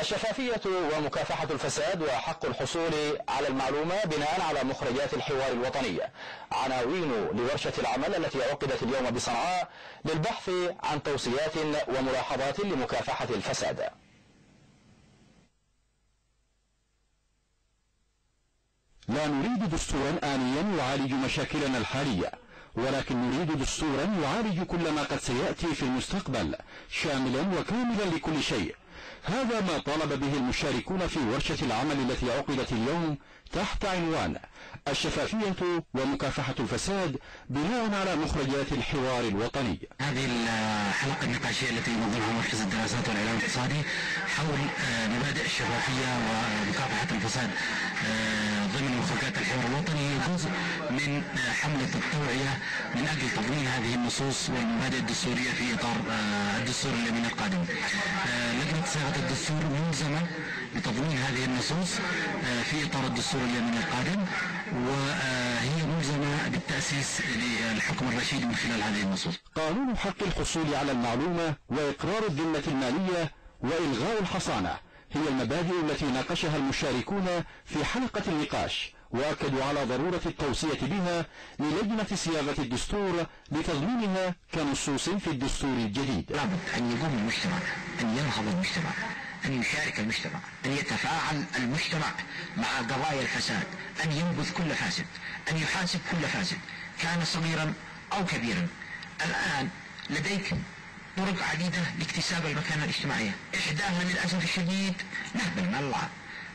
الشفافية ومكافحة الفساد وحق الحصول على المعلومة بناء على مخرجات الحوار الوطني عناوين لورشة العمل التي عقدت اليوم بصنعاء للبحث عن توصيات وملاحظات لمكافحة الفساد. لا نريد دستورا آنيا يعالج مشاكلنا الحالية ولكن نريد دستورا يعالج كل ما قد سيأتي في المستقبل شاملا وكاملا لكل شيء. هذا ما طالب به المشاركون في ورشة العمل التي عقدت اليوم تحت عنوان الشفافية ومكافحة الفساد بناء على مخرجات الحوار الوطني. هذه الحلقة النقاشية التي ينظمها مركز الدراسات والإعلام الاقتصادي حول آه، مبادئ الشفافية ومكافحة الفساد آه، ضمن مخرجات الحوار الوطني جزء من آه، حملة التوعية من أجل تضمين هذه النصوص والمبادئ الدستورية في إطار الدستور اليمين القادم. صياغة الدستور ملزمة بتضمين هذه النصوص في إطار الدستور اليمين القادم وهي ملزمة بالتأسيس للحكم الرشيد من خلال هذه النصوص. قانون حق الحصول على المعلومة وإقرار الذمة المالية وإلغاء الحصانة هي المبادئ التي ناقشها المشاركون في حلقة النقاش. وأكدوا على ضرورة التوصية بها للجنة صياغة الدستور لتضمينها كنصوص في الدستور الجديد. لابد أن يقوم المجتمع أن ينهض المجتمع أن يشارك المجتمع أن يتفاعل المجتمع مع قضايا الفساد أن ينبذ كل فاسد أن يحاسب كل فاسد كان صغيرا أو كبيرا. الآن لديك طرق عديدة لاكتساب المكانة الاجتماعية. إحداها للأسف الشديد نهب المال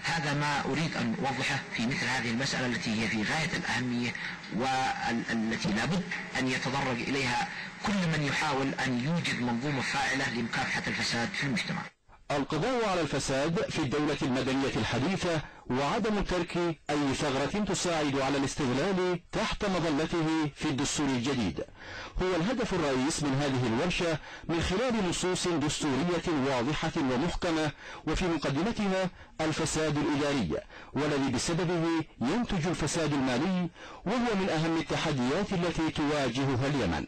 هذا ما أريد أن أوضحه في مثل هذه المسألة التي هي في غاية الأهمية والتي لابد أن يتدرج إليها كل من يحاول أن يوجد منظومة فاعلة لمكافحة الفساد في المجتمع. القضاء على الفساد في الدولة المدنية الحديثة وعدم ترك أي ثغرة تساعد على الاستغلال تحت مظلته في الدستور الجديد. هو الهدف الرئيس من هذه الورشة من خلال نصوص دستورية واضحة ومحكمة وفي مقدمتها الفساد الإداري والذي بسببه ينتج الفساد المالي وهو من أهم التحديات التي تواجهها اليمن.